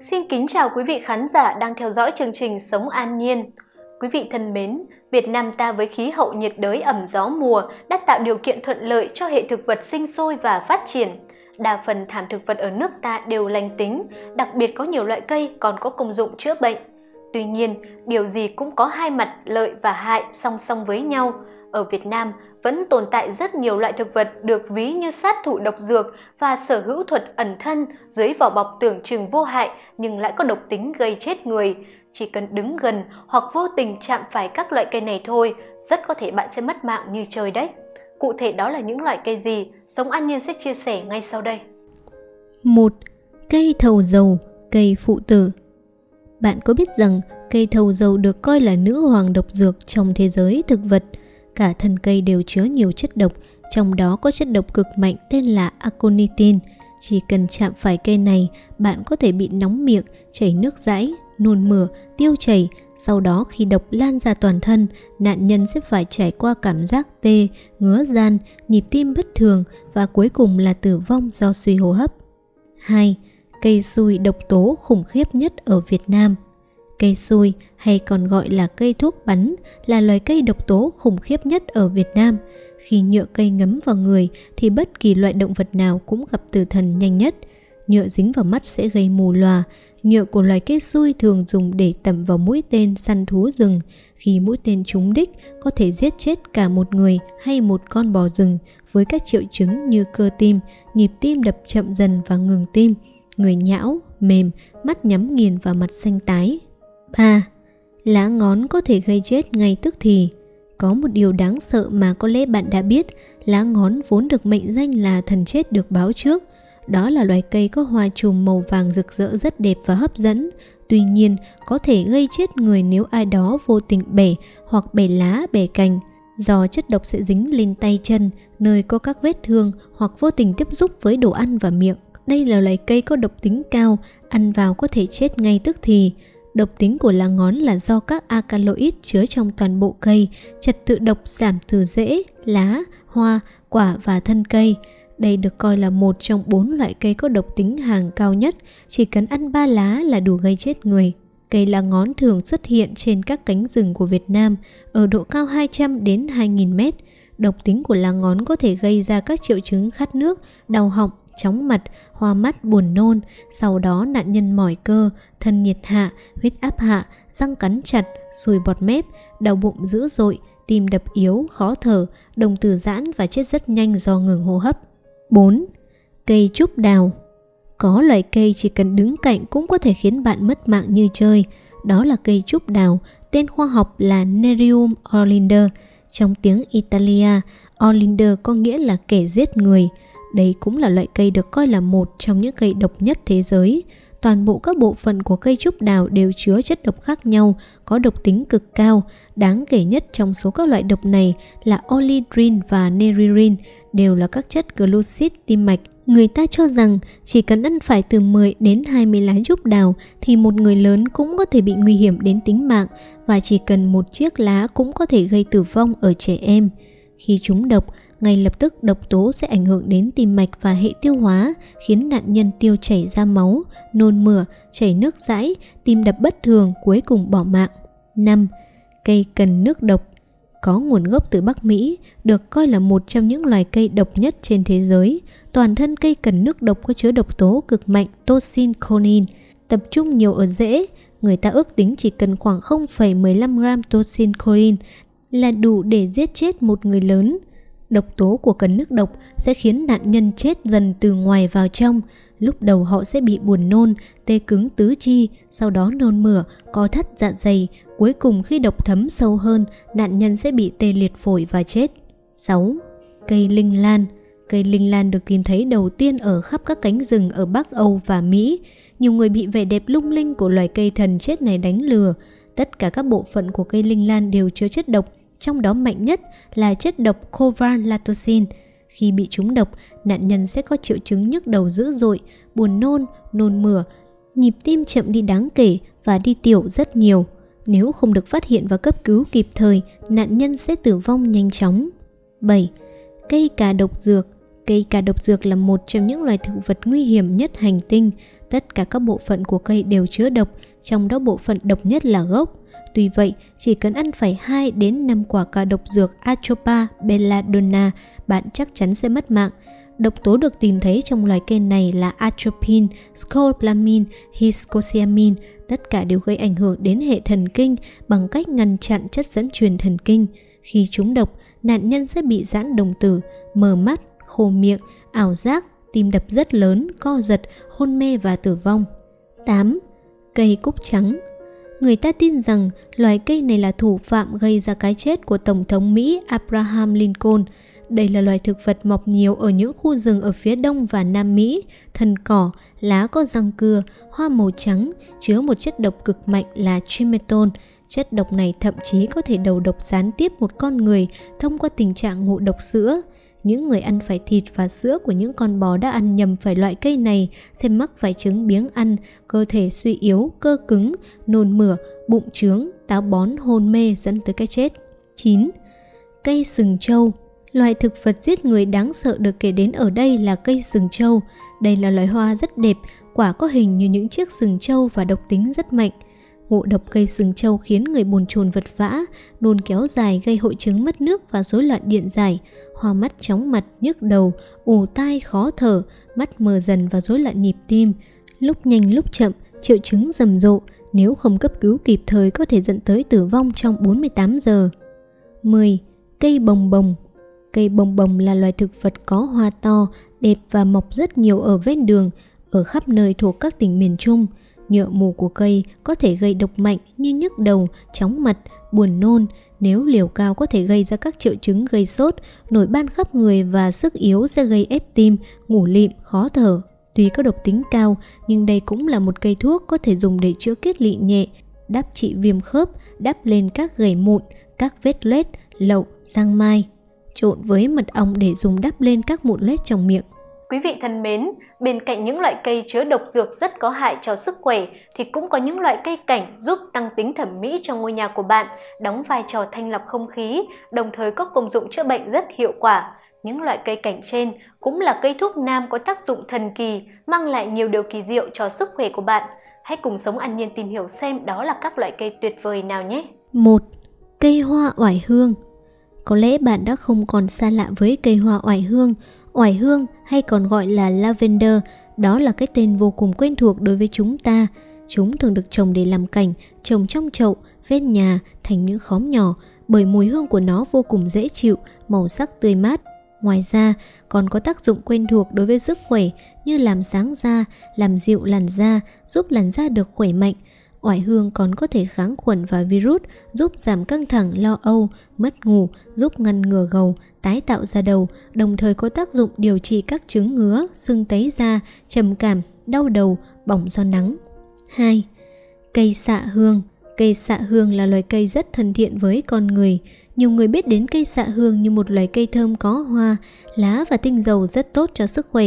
Xin kính chào quý vị khán giả đang theo dõi chương trình Sống An Nhiên. Quý vị thân mến, Việt Nam ta với khí hậu nhiệt đới ẩm gió mùa đã tạo điều kiện thuận lợi cho hệ thực vật sinh sôi và phát triển. Đa phần thảm thực vật ở nước ta đều lành tính, đặc biệt có nhiều loại cây còn có công dụng chữa bệnh. Tuy nhiên, điều gì cũng có hai mặt lợi và hại song song với nhau. Ở Việt Nam vẫn tồn tại rất nhiều loại thực vật được ví như sát thủ độc dược và sở hữu thuật ẩn thân dưới vỏ bọc tưởng chừng vô hại nhưng lại có độc tính gây chết người. Chỉ cần đứng gần hoặc vô tình chạm phải các loại cây này thôi, rất có thể bạn sẽ mất mạng như trời đấy. Cụ thể đó là những loại cây gì? Sống An Nhiên sẽ chia sẻ ngay sau đây. 1. Cây thầu dầu, cây phụ tử Bạn có biết rằng cây thầu dầu được coi là nữ hoàng độc dược trong thế giới thực vật? Cả thân cây đều chứa nhiều chất độc, trong đó có chất độc cực mạnh tên là aconitin. Chỉ cần chạm phải cây này, bạn có thể bị nóng miệng, chảy nước dãi, nôn mửa, tiêu chảy. Sau đó khi độc lan ra toàn thân, nạn nhân sẽ phải trải qua cảm giác tê, ngứa gian, nhịp tim bất thường và cuối cùng là tử vong do suy hô hấp. 2. Cây xui độc tố khủng khiếp nhất ở Việt Nam Cây xui hay còn gọi là cây thuốc bắn là loài cây độc tố khủng khiếp nhất ở Việt Nam. Khi nhựa cây ngấm vào người thì bất kỳ loại động vật nào cũng gặp tử thần nhanh nhất. Nhựa dính vào mắt sẽ gây mù lòa. Nhựa của loài cây xui thường dùng để tẩm vào mũi tên săn thú rừng. Khi mũi tên trúng đích, có thể giết chết cả một người hay một con bò rừng với các triệu chứng như cơ tim, nhịp tim đập chậm dần và ngừng tim, người nhão, mềm, mắt nhắm nghiền và mặt xanh tái. 3. Lá ngón có thể gây chết ngay tức thì. Có một điều đáng sợ mà có lẽ bạn đã biết, lá ngón vốn được mệnh danh là thần chết được báo trước. Đó là loài cây có hoa chùm màu vàng rực rỡ rất đẹp và hấp dẫn. Tuy nhiên, có thể gây chết người nếu ai đó vô tình bẻ hoặc bẻ lá, bẻ cành. Do chất độc sẽ dính lên tay chân, nơi có các vết thương hoặc vô tình tiếp xúc với đồ ăn và miệng. Đây là loài cây có độc tính cao, ăn vào có thể chết ngay tức thì. Độc tính của lá ngón là do các alkaloid chứa trong toàn bộ cây, trật tự độc giảm từ rễ, lá, hoa, quả và thân cây. Đây được coi là một trong bốn loại cây có độc tính hàng cao nhất, chỉ cần ăn ba lá là đủ gây chết người. Cây lá ngón thường xuất hiện trên các cánh rừng của Việt Nam ở độ cao 200 đến 2000 mét. Độc tính của lá ngón có thể gây ra các triệu chứng khát nước, đau họng, chóng mặt, hoa mắt, buồn nôn. Sau đó nạn nhân mỏi cơ, thân nhiệt hạ, huyết áp hạ, răng cắn chặt, sùi bọt mép, đau bụng dữ dội, tim đập yếu, khó thở, đồng tử giãn và chết rất nhanh do ngừng hô hấp. 4. Cây trúc đào Có loại cây chỉ cần đứng cạnh cũng có thể khiến bạn mất mạng như chơi. Đó là cây trúc đào, tên khoa học là Nerium orlinder. Trong tiếng Italia, orlinder có nghĩa là kẻ giết người. Đây cũng là loại cây được coi là một trong những cây độc nhất thế giới. Toàn bộ các bộ phận của cây trúc đào đều chứa chất độc khác nhau, có độc tính cực cao. Đáng kể nhất trong số các loại độc này là olidrin và neririn, đều là các chất glucid tim mạch. Người ta cho rằng chỉ cần ăn phải từ 10 đến 20 lá trúc đào thì một người lớn cũng có thể bị nguy hiểm đến tính mạng và chỉ cần một chiếc lá cũng có thể gây tử vong ở trẻ em. Khi chúng độc, ngay lập tức độc tố sẽ ảnh hưởng đến tim mạch và hệ tiêu hóa, khiến nạn nhân tiêu chảy ra máu, nôn mửa, chảy nước dãi, tim đập bất thường, cuối cùng bỏ mạng. 5. Cây cần nước độc có nguồn gốc từ Bắc Mỹ, được coi là một trong những loài cây độc nhất trên thế giới. Toàn thân cây cần nước độc có chứa độc tố cực mạnh toxin tập trung nhiều ở rễ. Người ta ước tính chỉ cần khoảng 0,15 gram toxin là đủ để giết chết một người lớn. Độc tố của cần nước độc sẽ khiến nạn nhân chết dần từ ngoài vào trong. Lúc đầu họ sẽ bị buồn nôn, tê cứng tứ chi, sau đó nôn mửa, co thắt dạ dày. Cuối cùng khi độc thấm sâu hơn, nạn nhân sẽ bị tê liệt phổi và chết. 6. Cây linh lan Cây linh lan được tìm thấy đầu tiên ở khắp các cánh rừng ở Bắc Âu và Mỹ. Nhiều người bị vẻ đẹp lung linh của loài cây thần chết này đánh lừa. Tất cả các bộ phận của cây linh lan đều chứa chất độc, trong đó mạnh nhất là chất độc covalatoxin. Khi bị trúng độc, nạn nhân sẽ có triệu chứng nhức đầu dữ dội, buồn nôn, nôn mửa, nhịp tim chậm đi đáng kể và đi tiểu rất nhiều. Nếu không được phát hiện và cấp cứu kịp thời, nạn nhân sẽ tử vong nhanh chóng. 7. Cây cà độc dược Cây cà độc dược là một trong những loài thực vật nguy hiểm nhất hành tinh. Tất cả các bộ phận của cây đều chứa độc, trong đó bộ phận độc nhất là gốc. Tuy vậy, chỉ cần ăn phải 2 đến 5 quả cà độc dược Atropa belladonna, bạn chắc chắn sẽ mất mạng. Độc tố được tìm thấy trong loài cây này là atropine, scopolamine, hiscosiamine, tất cả đều gây ảnh hưởng đến hệ thần kinh bằng cách ngăn chặn chất dẫn truyền thần kinh. Khi trúng độc, nạn nhân sẽ bị giãn đồng tử, mờ mắt, khô miệng, ảo giác, tim đập rất lớn, co giật, hôn mê và tử vong. 8. Cây cúc trắng Người ta tin rằng loài cây này là thủ phạm gây ra cái chết của Tổng thống Mỹ Abraham Lincoln. Đây là loài thực vật mọc nhiều ở những khu rừng ở phía đông và nam Mỹ, thân cỏ, lá có răng cưa, hoa màu trắng, chứa một chất độc cực mạnh là trimetol. Chất độc này thậm chí có thể đầu độc gián tiếp một con người thông qua tình trạng ngộ độc sữa. Những người ăn phải thịt và sữa của những con bò đã ăn nhầm phải loại cây này sẽ mắc phải chứng biếng ăn, cơ thể suy yếu, cơ cứng, nôn mửa, bụng trướng, táo bón, hôn mê dẫn tới cái chết. 9. Cây sừng trâu Loài thực vật giết người đáng sợ được kể đến ở đây là cây sừng trâu. Đây là loài hoa rất đẹp, quả có hình như những chiếc sừng trâu và độc tính rất mạnh. Ngộ độc cây sừng trâu khiến người buồn chồn vật vã, nôn kéo dài gây hội chứng mất nước và rối loạn điện giải, hoa mắt chóng mặt, nhức đầu, ù tai khó thở, mắt mờ dần và rối loạn nhịp tim. Lúc nhanh lúc chậm, triệu chứng rầm rộ, nếu không cấp cứu kịp thời có thể dẫn tới tử vong trong 48 giờ. 10. Cây bồng bồng Cây bồng bồng là loài thực vật có hoa to, đẹp và mọc rất nhiều ở ven đường, ở khắp nơi thuộc các tỉnh miền Trung. Nhựa mù của cây có thể gây độc mạnh như nhức đầu, chóng mặt, buồn nôn. Nếu liều cao có thể gây ra các triệu chứng gây sốt, nổi ban khắp người và sức yếu sẽ gây ép tim, ngủ lịm, khó thở. Tuy có độc tính cao, nhưng đây cũng là một cây thuốc có thể dùng để chữa kết lị nhẹ, đắp trị viêm khớp, đắp lên các gầy mụn, các vết loét, lậu, răng mai trộn với mật ong để dùng đắp lên các mụn lết trong miệng. Quý vị thân mến, bên cạnh những loại cây chứa độc dược rất có hại cho sức khỏe thì cũng có những loại cây cảnh giúp tăng tính thẩm mỹ cho ngôi nhà của bạn, đóng vai trò thanh lọc không khí, đồng thời có công dụng chữa bệnh rất hiệu quả. Những loại cây cảnh trên cũng là cây thuốc nam có tác dụng thần kỳ, mang lại nhiều điều kỳ diệu cho sức khỏe của bạn. Hãy cùng Sống An Nhiên tìm hiểu xem đó là các loại cây tuyệt vời nào nhé. 1. Cây hoa oải hương có lẽ bạn đã không còn xa lạ với cây hoa oải hương. Oải hương hay còn gọi là lavender, đó là cái tên vô cùng quen thuộc đối với chúng ta. Chúng thường được trồng để làm cảnh, trồng trong chậu, ven nhà, thành những khóm nhỏ, bởi mùi hương của nó vô cùng dễ chịu, màu sắc tươi mát. Ngoài ra, còn có tác dụng quen thuộc đối với sức khỏe như làm sáng da, làm dịu làn da, giúp làn da được khỏe mạnh, Oải hương còn có thể kháng khuẩn và virus, giúp giảm căng thẳng, lo âu, mất ngủ, giúp ngăn ngừa gầu, tái tạo da đầu, đồng thời có tác dụng điều trị các chứng ngứa, sưng tấy da, trầm cảm, đau đầu, bỏng do nắng. 2. Cây xạ hương Cây xạ hương là loài cây rất thân thiện với con người. Nhiều người biết đến cây xạ hương như một loài cây thơm có hoa, lá và tinh dầu rất tốt cho sức khỏe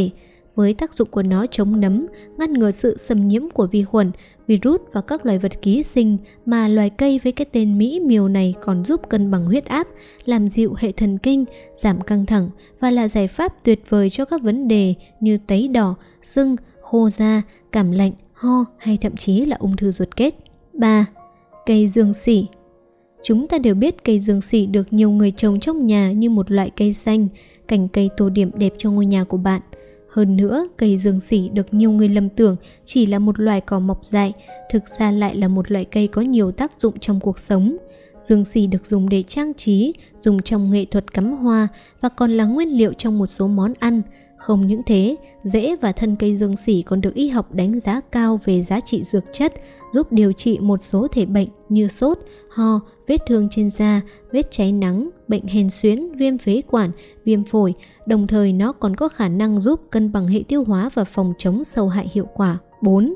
với tác dụng của nó chống nấm, ngăn ngừa sự xâm nhiễm của vi khuẩn, virus và các loài vật ký sinh mà loài cây với cái tên Mỹ miều này còn giúp cân bằng huyết áp, làm dịu hệ thần kinh, giảm căng thẳng và là giải pháp tuyệt vời cho các vấn đề như tấy đỏ, sưng, khô da, cảm lạnh, ho hay thậm chí là ung thư ruột kết. 3. Cây dương sỉ Chúng ta đều biết cây dương sỉ được nhiều người trồng trong nhà như một loại cây xanh, cành cây tô điểm đẹp cho ngôi nhà của bạn – hơn nữa, cây dương sỉ được nhiều người lầm tưởng chỉ là một loài cỏ mọc dại, thực ra lại là một loại cây có nhiều tác dụng trong cuộc sống. Dương sỉ được dùng để trang trí, dùng trong nghệ thuật cắm hoa và còn là nguyên liệu trong một số món ăn. Không những thế, rễ và thân cây dương sỉ còn được y học đánh giá cao về giá trị dược chất, giúp điều trị một số thể bệnh như sốt, ho, vết thương trên da, vết cháy nắng, bệnh hèn xuyến, viêm phế quản, viêm phổi, đồng thời nó còn có khả năng giúp cân bằng hệ tiêu hóa và phòng chống sâu hại hiệu quả. 4.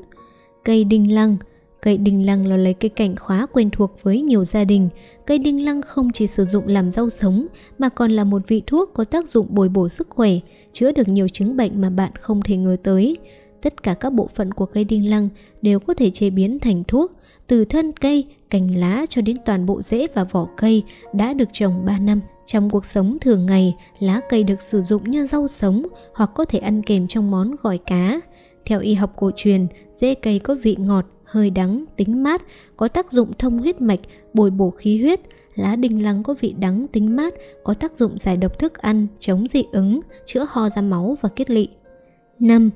Cây đinh lăng Cây đinh lăng là lấy cây cảnh khóa quen thuộc với nhiều gia đình. Cây đinh lăng không chỉ sử dụng làm rau sống mà còn là một vị thuốc có tác dụng bồi bổ sức khỏe, chữa được nhiều chứng bệnh mà bạn không thể ngờ tới. Tất cả các bộ phận của cây đinh lăng đều có thể chế biến thành thuốc, từ thân cây, cành lá cho đến toàn bộ rễ và vỏ cây đã được trồng 3 năm Trong cuộc sống thường ngày, lá cây được sử dụng như rau sống hoặc có thể ăn kèm trong món gỏi cá. Theo y học cổ truyền, rễ cây có vị ngọt, hơi đắng, tính mát, có tác dụng thông huyết mạch, bồi bổ khí huyết. Lá đình lăng có vị đắng, tính mát, có tác dụng giải độc thức ăn, chống dị ứng, chữa ho ra máu và kết lị. 5.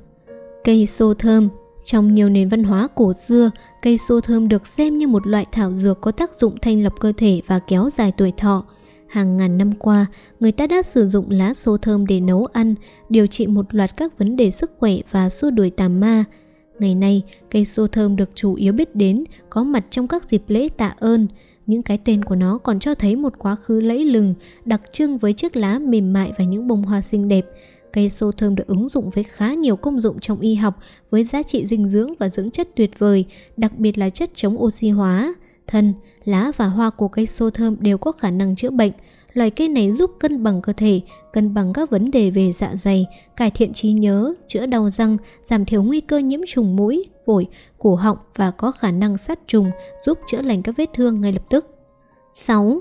Cây xô thơm Trong nhiều nền văn hóa cổ xưa, cây xô thơm được xem như một loại thảo dược có tác dụng thanh lọc cơ thể và kéo dài tuổi thọ. Hàng ngàn năm qua, người ta đã sử dụng lá xô thơm để nấu ăn, điều trị một loạt các vấn đề sức khỏe và xua đuổi tà ma. Ngày nay, cây xô thơm được chủ yếu biết đến, có mặt trong các dịp lễ tạ ơn. Những cái tên của nó còn cho thấy một quá khứ lẫy lừng, đặc trưng với chiếc lá mềm mại và những bông hoa xinh đẹp. Cây xô thơm được ứng dụng với khá nhiều công dụng trong y học với giá trị dinh dưỡng và dưỡng chất tuyệt vời, đặc biệt là chất chống oxy hóa. Thân, lá và hoa của cây xô thơm đều có khả năng chữa bệnh. Loài cây này giúp cân bằng cơ thể, cân bằng các vấn đề về dạ dày, cải thiện trí nhớ, chữa đau răng, giảm thiểu nguy cơ nhiễm trùng mũi, phổi, cổ họng và có khả năng sát trùng, giúp chữa lành các vết thương ngay lập tức. 6.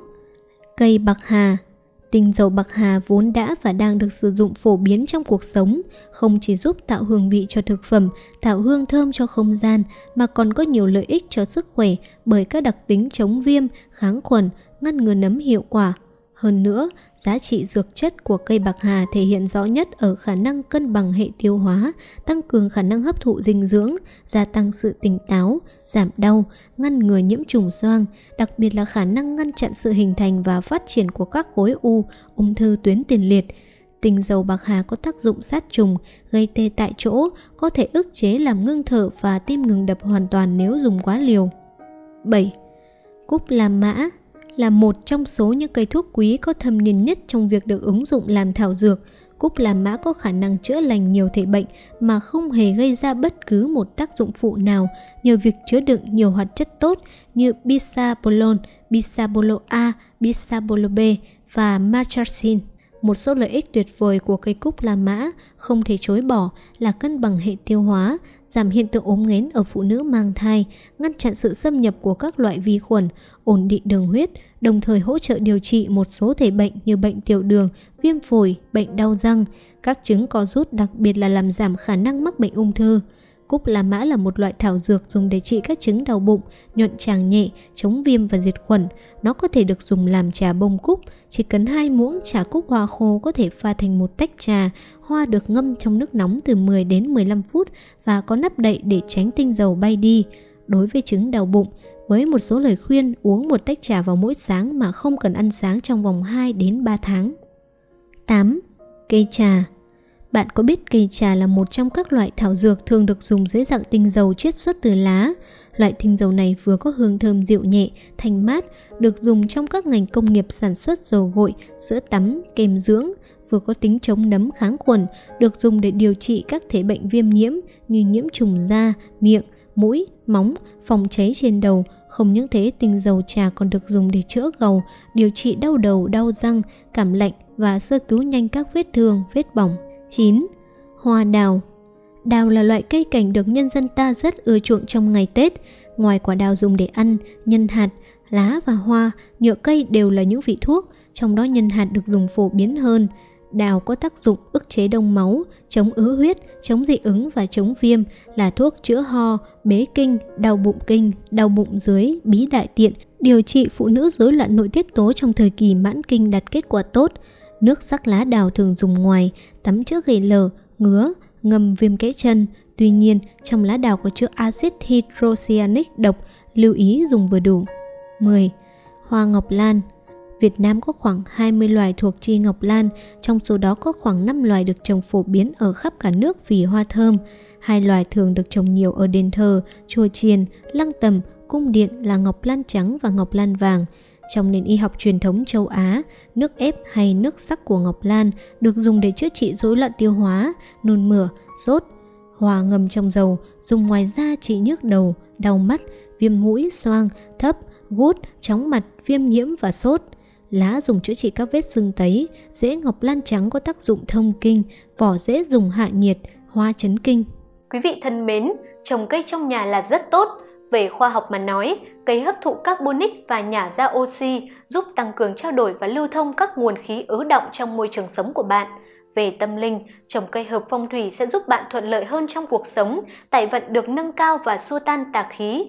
Cây bạc hà Tinh dầu bạc hà vốn đã và đang được sử dụng phổ biến trong cuộc sống, không chỉ giúp tạo hương vị cho thực phẩm, tạo hương thơm cho không gian, mà còn có nhiều lợi ích cho sức khỏe bởi các đặc tính chống viêm, kháng khuẩn, ngăn ngừa nấm hiệu quả. Hơn nữa, giá trị dược chất của cây bạc hà thể hiện rõ nhất ở khả năng cân bằng hệ tiêu hóa, tăng cường khả năng hấp thụ dinh dưỡng, gia tăng sự tỉnh táo, giảm đau, ngăn ngừa nhiễm trùng xoang, đặc biệt là khả năng ngăn chặn sự hình thành và phát triển của các khối u, ung thư tuyến tiền liệt. Tinh dầu bạc hà có tác dụng sát trùng, gây tê tại chỗ, có thể ức chế làm ngưng thở và tim ngừng đập hoàn toàn nếu dùng quá liều. 7. Cúc làm mã là một trong số những cây thuốc quý có thâm niên nhất trong việc được ứng dụng làm thảo dược. Cúc làm mã có khả năng chữa lành nhiều thể bệnh mà không hề gây ra bất cứ một tác dụng phụ nào nhờ việc chứa đựng nhiều hoạt chất tốt như bisabolol, bisabolol A, bisabolol B và marchacin. Một số lợi ích tuyệt vời của cây cúc La Mã không thể chối bỏ là cân bằng hệ tiêu hóa, giảm hiện tượng ốm nghén ở phụ nữ mang thai, ngăn chặn sự xâm nhập của các loại vi khuẩn, ổn định đường huyết, đồng thời hỗ trợ điều trị một số thể bệnh như bệnh tiểu đường, viêm phổi, bệnh đau răng, các chứng co rút đặc biệt là làm giảm khả năng mắc bệnh ung thư. Cúc La mã là một loại thảo dược dùng để trị các chứng đau bụng, nhuận tràng nhẹ, chống viêm và diệt khuẩn. Nó có thể được dùng làm trà bông cúc, chỉ cần hai muỗng trà cúc hoa khô có thể pha thành một tách trà. Hoa được ngâm trong nước nóng từ 10 đến 15 phút và có nắp đậy để tránh tinh dầu bay đi. Đối với chứng đau bụng, với một số lời khuyên uống một tách trà vào mỗi sáng mà không cần ăn sáng trong vòng 2 đến 3 tháng. 8. Cây trà bạn có biết cây trà là một trong các loại thảo dược thường được dùng dưới dạng tinh dầu chiết xuất từ lá. Loại tinh dầu này vừa có hương thơm dịu nhẹ, thanh mát, được dùng trong các ngành công nghiệp sản xuất dầu gội, sữa tắm, kem dưỡng, vừa có tính chống nấm kháng khuẩn, được dùng để điều trị các thể bệnh viêm nhiễm như nhiễm trùng da, miệng, mũi, móng, phòng cháy trên đầu. Không những thế, tinh dầu trà còn được dùng để chữa gầu, điều trị đau đầu, đau răng, cảm lạnh và sơ cứu nhanh các vết thương, vết bỏng. 9. Hoa đào Đào là loại cây cảnh được nhân dân ta rất ưa chuộng trong ngày Tết. Ngoài quả đào dùng để ăn, nhân hạt, lá và hoa, nhựa cây đều là những vị thuốc, trong đó nhân hạt được dùng phổ biến hơn. Đào có tác dụng ức chế đông máu, chống ứ huyết, chống dị ứng và chống viêm, là thuốc chữa ho, bế kinh, đau bụng kinh, đau bụng dưới, bí đại tiện, điều trị phụ nữ rối loạn nội tiết tố trong thời kỳ mãn kinh đạt kết quả tốt. Nước sắc lá đào thường dùng ngoài, tắm trước gầy lở, ngứa, ngâm viêm kẽ chân. Tuy nhiên, trong lá đào có chứa axit hydrocyanic độc, lưu ý dùng vừa đủ. 10. Hoa ngọc lan Việt Nam có khoảng 20 loài thuộc chi ngọc lan, trong số đó có khoảng 5 loài được trồng phổ biến ở khắp cả nước vì hoa thơm. Hai loài thường được trồng nhiều ở đền thờ, chùa chiền, lăng tầm, cung điện là ngọc lan trắng và ngọc lan vàng. Trong nền y học truyền thống châu Á, nước ép hay nước sắc của ngọc lan được dùng để chữa trị rối loạn tiêu hóa, nôn mửa, sốt. hòa ngâm trong dầu, dùng ngoài da trị nhức đầu, đau mắt, viêm mũi, xoang, thấp, gút, chóng mặt, viêm nhiễm và sốt. Lá dùng chữa trị các vết sưng tấy, rễ ngọc lan trắng có tác dụng thông kinh, vỏ rễ dùng hạ nhiệt, hoa chấn kinh. Quý vị thân mến, trồng cây trong nhà là rất tốt, về khoa học mà nói, cây hấp thụ carbonic và nhả ra oxy giúp tăng cường trao đổi và lưu thông các nguồn khí ứ động trong môi trường sống của bạn. Về tâm linh, trồng cây hợp phong thủy sẽ giúp bạn thuận lợi hơn trong cuộc sống, tài vận được nâng cao và xua tan tà khí.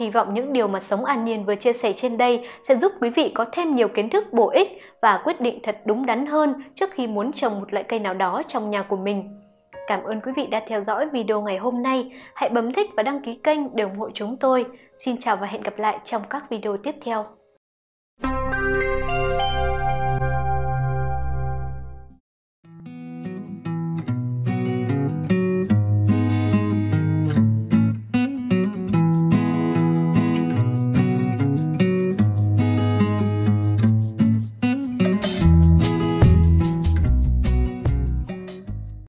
Hy vọng những điều mà Sống An Nhiên vừa chia sẻ trên đây sẽ giúp quý vị có thêm nhiều kiến thức bổ ích và quyết định thật đúng đắn hơn trước khi muốn trồng một loại cây nào đó trong nhà của mình. Cảm ơn quý vị đã theo dõi video ngày hôm nay. Hãy bấm thích và đăng ký kênh để ủng hộ chúng tôi. Xin chào và hẹn gặp lại trong các video tiếp theo.